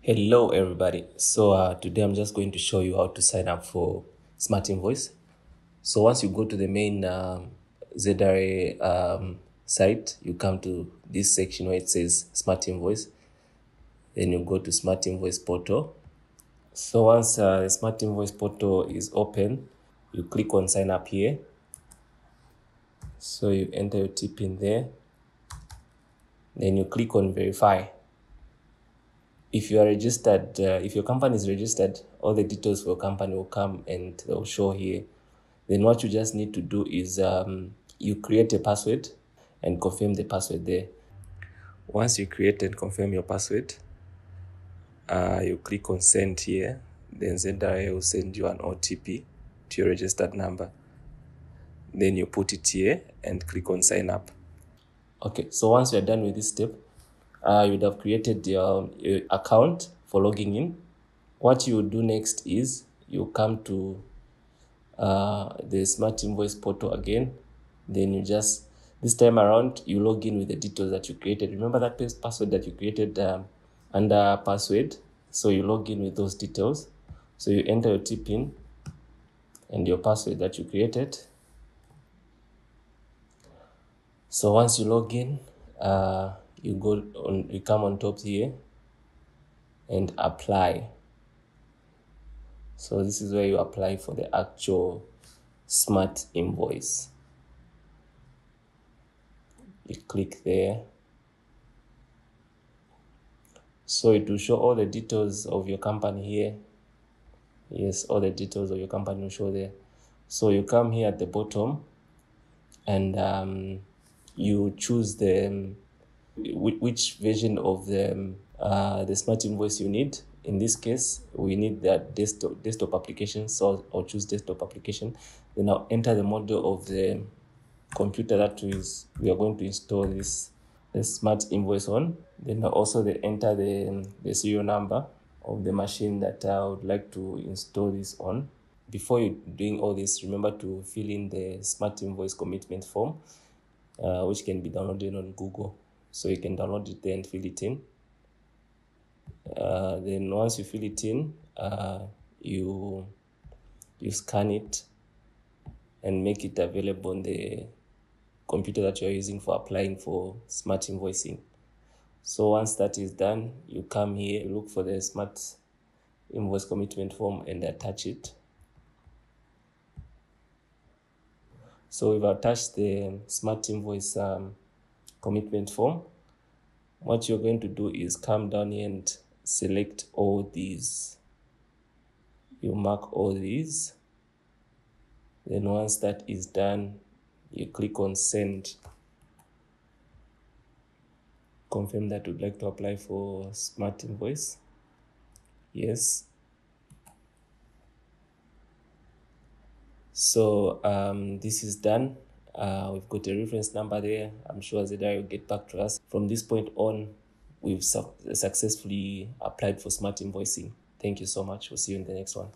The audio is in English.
Hello, everybody. So uh, today I'm just going to show you how to sign up for Smart Invoice. So once you go to the main um, ZRA um, site, you come to this section where it says Smart Invoice. Then you go to Smart Invoice Portal. So once uh, the Smart Invoice Portal is open, you click on Sign Up here. So you enter your TPIN there. Then you click on Verify if you are registered, uh, if your company is registered, all the details for your company will come and they'll show here. Then what you just need to do is um, you create a password and confirm the password there. Once you create and confirm your password, uh, you click on send here. Then ZRA will send you an OTP to your registered number. Then you put it here and click on sign up. Okay, so once you're done with this step, uh, you would have created your, account for logging in. What you do next is you come to uh, the Smart Invoice portal again. Then you just, this time around, you log in with the details that you created. Remember that password that you created um, under password? So you log in with those details. So you enter your TPIN and your password that you created. So once you log in, uh, you go on you come on top here and apply. So this is where you apply for the actual smart invoice. You click there. So it will show all the details of your company here. Yes all the details of your company will show there. So you come here at the bottom and um, you choose the which version of the, uh, the smart invoice you need. In this case, we need that desktop, desktop application, so I'll choose desktop application. Then I'll enter the model of the computer that we are going to install this smart invoice on. Then I'll also the, enter the, the serial number of the machine that I would like to install this on. Before you doing all this, remember to fill in the smart invoice commitment form, uh, which can be downloaded on Google so you can download it there and fill it in. Uh, then once you fill it in uh, you you scan it and make it available on the computer that you're using for applying for smart invoicing. So once that is done you come here look for the smart invoice commitment form and attach it. So we've attached the smart invoice um, commitment form, what you're going to do is come down here and select all these. You mark all these. Then once that is done, you click on send. Confirm that you'd like to apply for Smart Invoice. Yes. So um, this is done. Uh, we've got a reference number there. I'm sure ZRA will get back to us. From this point on, we've su successfully applied for smart invoicing. Thank you so much. We'll see you in the next one.